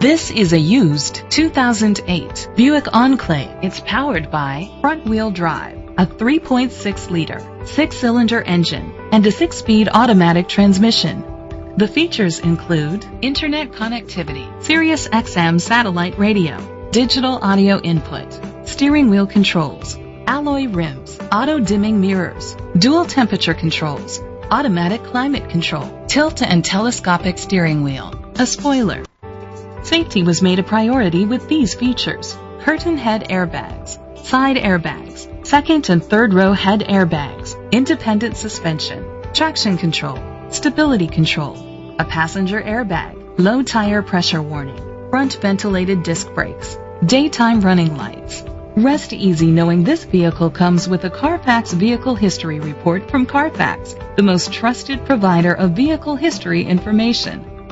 This is a used 2008 Buick Enclave. It's powered by front-wheel drive, a 3.6-liter six-cylinder engine, and a six-speed automatic transmission. The features include internet connectivity, Sirius XM satellite radio, digital audio input, steering wheel controls, alloy rims, auto dimming mirrors, dual temperature controls, automatic climate control, tilt and telescopic steering wheel, a spoiler. Safety was made a priority with these features. Curtain head airbags, side airbags, second and third row head airbags, independent suspension, traction control, stability control, a passenger airbag, low tire pressure warning, front ventilated disc brakes, daytime running lights. Rest easy knowing this vehicle comes with a Carfax Vehicle History Report from Carfax, the most trusted provider of vehicle history information.